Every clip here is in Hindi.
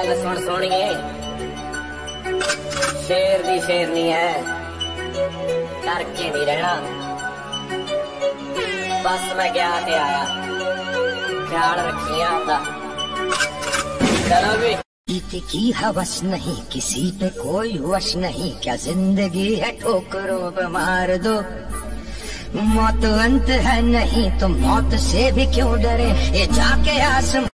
गल सुन सोनिए शेर दी शेरनी है डर के नहीं रहना बस मैं गया ते आया ख्याल रखिए आपका चलो भी जीते की हवस नहीं किसी पे कोई वश नहीं क्या ज़िंदगी है ठोकरों पे मार दो मौत अंत है नहीं तो मौत से भी क्यों डरे ये जाके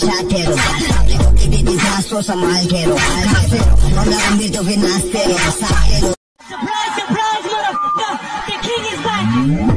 आसम मचाते रहो सो संभाल के रो गंभीर तो फिर नाचते रहो सारे लो Surprise, surprise, motherfucker! The king is back!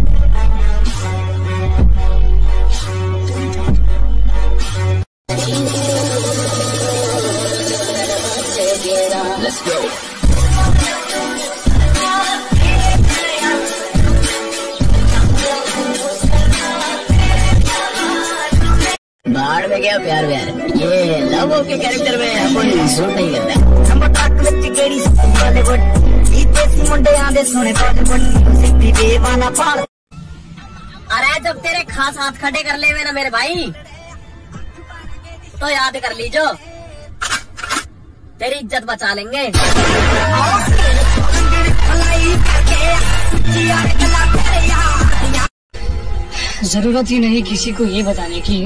बाहर में गया प्यार व्यार ये लव के कैरेक्टर में अपन सूट नहीं करता हम ट्रक ਵਿੱਚ ਕਿਹੜੀ ਬਾਲੀਵੁੱਡ ਜੀਤੇ ਸੀ ਮੁੰਡਿਆਂ ਦੇ ਸੋਹਣੇ ਬਾਲੀਵੁੱਡ ਸਿੱਧੀ ਬੇਵਾਨਾ ਪਾਲ अरे जब तेरे खास हाथ खड़े कर ले हुए ना मेरे भाई तो याद कर लीजो तेरी इज्जत बचा लेंगे जरूरत ही नहीं किसी को ये बताने की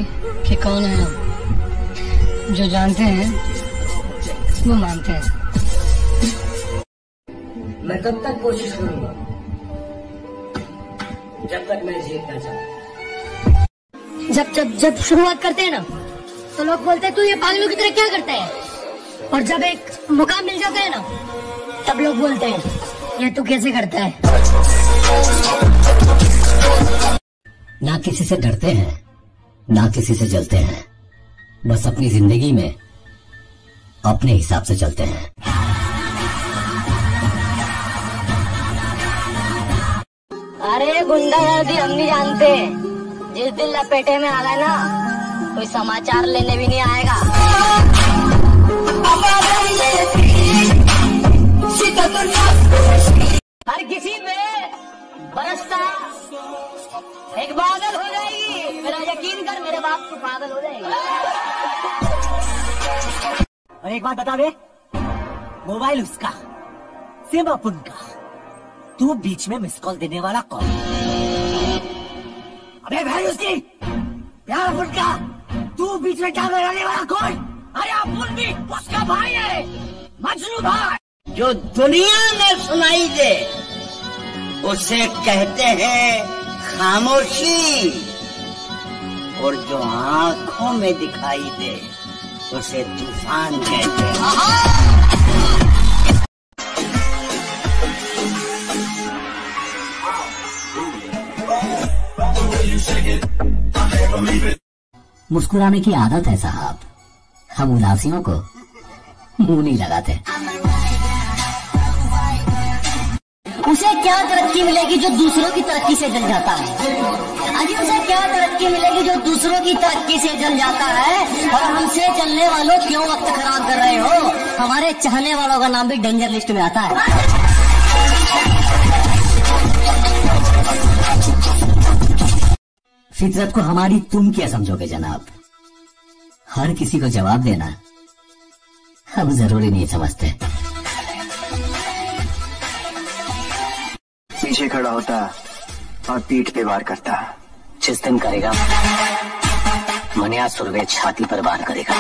कि कौन है। हम जो जानते हैं वो मानते हैं। मैं तब तक कोशिश करूँगा जब तक मैं जीतना चाहूँ जब जब जब शुरुआत करते हैं ना तो लोग बोलते हैं तू ये पागलों की तरह क्या करता है? और जब एक मुकाम मिल जाता है ना तब लोग बोलते हैं ये तू कैसे करता है? ना किसी से डरते हैं। ना किसी से चलते हैं। बस अपनी ज़िंदगी में अपने हिसाब से चलते हैं। अरे गुंडागर्दी हम नहीं जानते। जिस दिन लपेटे में आ गए ना, कोई समाचार लेने भी नहीं आएगा। हर किसी पे बरसता एक बादल हो जाएगी मेरा यकीन कर मेरे बाप को पागल हो जाएगी। और एक बात बता दे मोबाइल उसका सिम अपन का तू बीच में मिस कॉल देने वाला कौन? अबे भाई उसकी प्यार अपन का तू बीच में क्या लगाने वाला कौन? अरे अपन भी उसका भाई है मजनू भाई। जो दुनिया में सुनाई दे उसे कहते हैं खामोशी। और जो आँखों में दिखाई दे, उसे तूफ़ान कहते हैं। मुस्कुराने की आदत है साहब। हम उदासियों को मुँह नहीं लगाते। उसे क्या तरक्की मिलेगी जो दूसरों की तरक्की से जल जाता है? अजी, उसे क्या तरक्की मिलेगी जो दूसरों की तरक्की से जल जाता है? और हमसे चलने वालों क्यों वक्त खराब कर रहे हो? हमारे चाहने वालों का नाम भी डेंजर लिस्ट में आता है। फितरत को हमारी तुम क्या समझोगे, जनाब? हर किसी को जवाब देना हम ज़रूरी नहीं समझते। पीछे खड़ा होता और पीठ पे वार करता। जिस दिन करेगा मनिया सुरवे छाती पर वार करेगा।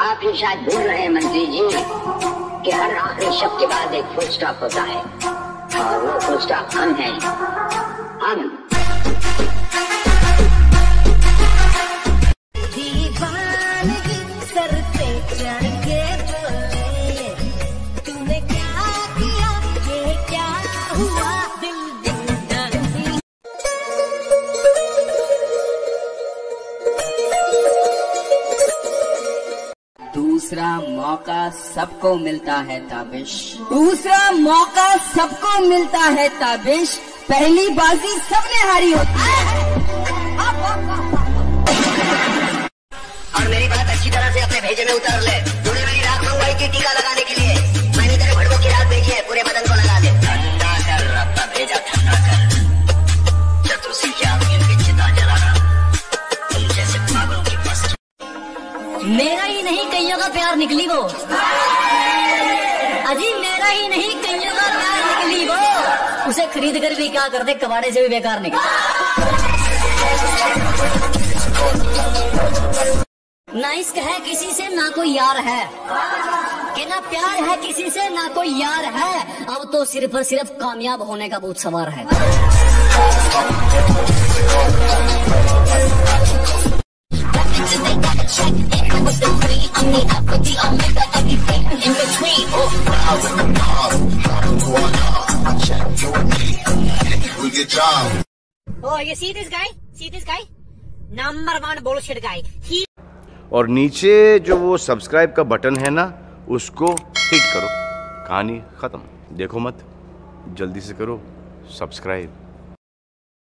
आप ही शायद भूल रहे हैं मंत्री जी कि हर आखिरी शब्द के बाद एक फुल स्टॉप होता है। और वो फुल स्टॉप हम हैं। हम दूसरा मौका सबको मिलता है ताबिश। दूसरा मौका सबको मिलता है ताबिश। पहली बाजी सबने हारी होती है। का प्यार निकली वो। अजी मेरा ही नहीं कईयों का प्यार निकली वो। उसे खरीद कर भी क्या करते कबाड़े से भी बेकार निकले। ना इश्क है किसी से, ना कोई यार है। कि ना प्यार है किसी से, ना कोई यार है। अब तो सिर्फ़ और सिर्फ़ कामयाब होने का बहुत सवार है। Oh, you see this guy? See this guy? Number one bullshit guy. He और नीचे जो वो सब्सक्राइब का बटन है ना उसको हिट करो कहानी खत्म देखो मत जल्दी से करो सब्सक्राइब